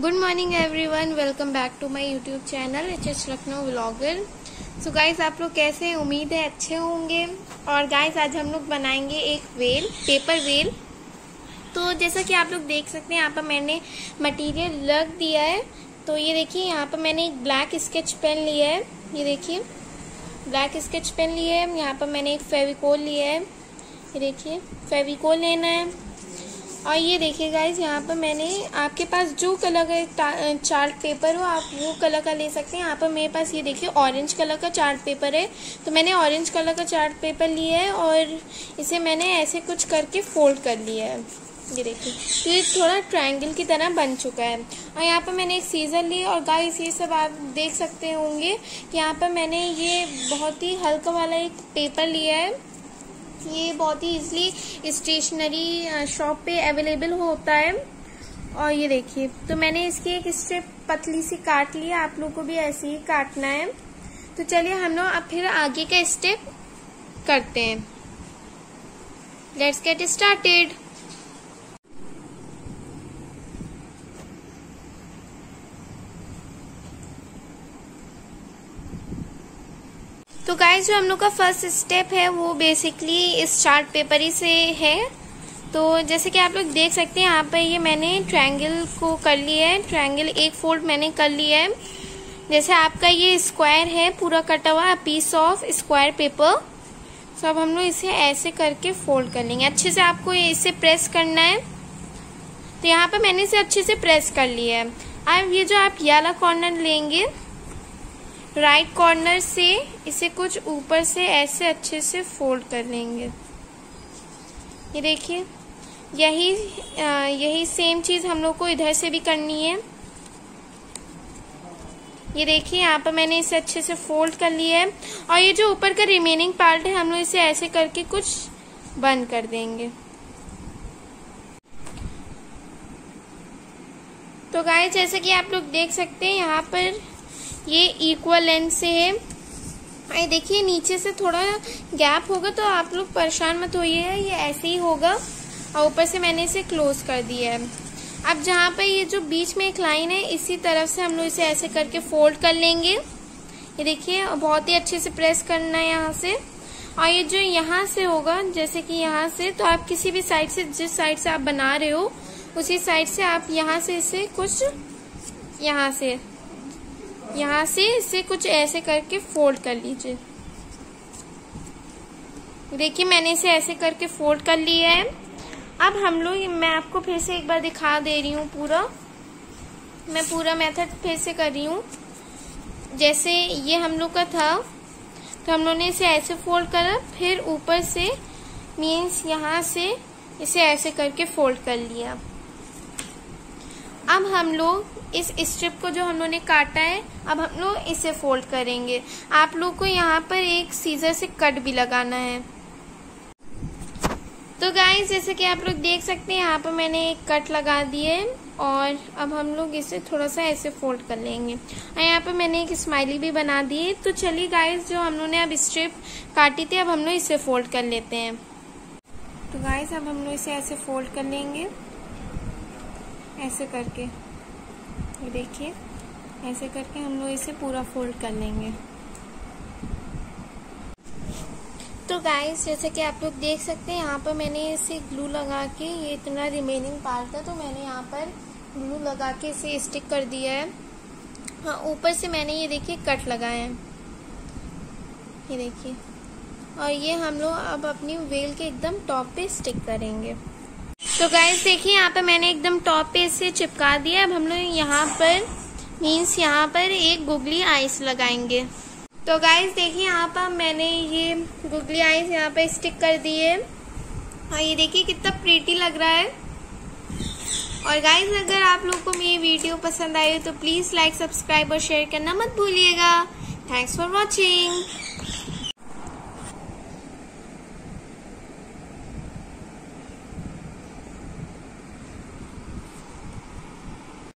Good morning everyone welcome back to my YouTube channel H H Lucknow vlogger so guys आप लोग कैसे हैं? उम्मीद है अच्छे होंगे। और गाइस आज हम लोग बनाएँगे एक वेल पेपर वेल तो जैसा कि आप लोग देख सकते हैं, यहाँ पर मैंने मटेरियल लग दिया है। तो ये देखिए, यहाँ पर मैंने एक ब्लैक स्केच पेन लिया है। ये देखिए ब्लैक स्केच पेन लिया है। यहाँ पर मैंने एक फेविकोल लिया है। ये देखिए, फेविकोल लेना है। और ये देखिए गाइज़ यहाँ पर मैंने आपके पास जो कलर का चार्ट पेपर हो, आप वो कलर का ले सकते हैं। यहाँ पर मेरे पास ये देखिए ऑरेंज कलर का चार्ट पेपर है। तो मैंने ऑरेंज कलर का चार्ट पेपर लिया है और इसे मैंने ऐसे कुछ करके फोल्ड कर लिया है। ये देखिए तो ये थोड़ा ट्रायंगल की तरह बन चुका है। और यहाँ पर मैंने एक सीज़र ली और गाइस ये सब आप देख सकते होंगे कि यहाँ पर मैंने ये बहुत ही हल्का वाला एक पेपर लिया है। ये बहुत ही इजली स्टेशनरी शॉप पे अवेलेबल होता है। और ये देखिए तो मैंने इसकी एक स्ट्रिप पतली सी काट ली आप लोग को भी ऐसे ही काटना है। तो चलिए हम लोग अब फिर आगे का स्टेप करते हैं। लेट्स गेट स्टार्टेड तो गाइस जो हम लोग का फ़र्स्ट स्टेप है, वो बेसिकली इस चार्ट पेपर ही से है। तो जैसे कि आप लोग देख सकते हैं, यहाँ पर ये मैंने ट्रायंगल को कर लिया है। ट्रायंगल एक फोल्ड मैंने कर लिया है। जैसे आपका ये स्क्वायर है, पूरा कटा हुआ पीस ऑफ़ स्क्वायर पेपर तो अब हम लोग इसे ऐसे करके फोल्ड कर लेंगे। अच्छे से आपको इसे प्रेस करना है। तो यहाँ पर मैंने इसे अच्छे से प्रेस कर लिया है। अब ये जो आप याला कॉर्नर लेंगे राइट कॉर्नर से इसे कुछ ऊपर से ऐसे अच्छे से फोल्ड कर लेंगे। ये देखिए, यही यही सेम चीज़ हम लोग को इधर से भी करनी है। ये देखिए, यहाँ पर मैंने इसे अच्छे से फोल्ड कर लिया है। और ये जो ऊपर का रिमेनिंग पार्ट है, हम लोग इसे ऐसे करके कुछ बंद कर देंगे। तो गाय जैसे कि आप लोग देख सकते हैं, यहाँ पर ये इक्वल लेंथ से है। ये देखिए, नीचे से थोड़ा गैप होगा तो आप लोग परेशान मत होइए, ये ऐसे ही होगा। और ऊपर से मैंने इसे क्लोज कर दिया है। अब जहाँ पर ये जो बीच में एक लाइन है, इसी तरफ़ से हम लोग इसे ऐसे करके फोल्ड कर लेंगे। ये देखिए बहुत ही अच्छे से प्रेस करना है यहाँ से। और ये जो यहाँ से होगा, जैसे कि यहाँ से तो आप किसी भी साइड से, जिस साइड से आप बना रहे हो, उसी साइड से आप यहाँ से इसे कुछ यहाँ से यहाँ से इसे कुछ ऐसे करके फोल्ड कर लीजिए। देखिए, मैंने इसे ऐसे करके फोल्ड कर लिया है। अब हम लोग, मैं आपको फिर से एक बार दिखा दे रही हूँ पूरा। मैं पूरा मेथड फिर से कर रही हूँ। जैसे ये हम लोग का था तो हम लोग ने इसे ऐसे फोल्ड करा, फिर ऊपर से मीन्स यहाँ से इसे ऐसे करके फोल्ड कर लिया। अब हम लोग इस स्ट्रिप को जो हम लोग ने काटा है, अब हम लोग इसे फोल्ड करेंगे। आप लोग को यहाँ पर एक सीजर से कट भी लगाना है। तो गाइस जैसे कि आप लोग देख सकते हैं, यहाँ पर मैंने एक कट लगा दिए और अब हम लोग इसे थोड़ा सा ऐसे फोल्ड कर लेंगे। और यहाँ पर मैंने एक स्माइली भी बना दी है। तो चलिए गाइस जो हम लोग ने अब स्ट्रिप काटी थी, अब हम लोग इसे फोल्ड कर लेते हैं। तो गाइस अब हम लोग इसे ऐसे फोल्ड कर लेंगे। ऐसे करके। ये देखिए, ऐसे करके हम लोग इसे पूरा फोल्ड कर लेंगे। तो गाइस जैसे कि आप लोग देख सकते हैं, यहाँ पर मैंने इसे ग्लू लगा के, ये इतना रिमेनिंग पार्ट था तो मैंने यहाँ पर ग्लू लगा के इसे स्टिक कर दिया है। हाँ ऊपर से मैंने ये देखिए कट लगाया है। ये देखिए। और ये हम लोग अब अपनी वेल के एकदम टॉप पे स्टिक करेंगे। तो गाइस देखिए, यहाँ पे मैंने एकदम टॉप पे इसे चिपका दिया। अब हम लोग यहाँ पर मीन्स यहाँ पर एक गुगली आइस लगाएँगे। तो गाइस देखिए, यहाँ पर मैंने ये गुगली आइस यहाँ पे स्टिक कर दी है और ये देखिए, कितना प्रीटी लग रहा है। और गाइस अगर आप लोग को मेरी वीडियो पसंद आई हो तो प्लीज़ लाइक सब्सक्राइब और शेयर करना मत भूलिएगा। Thanks for watching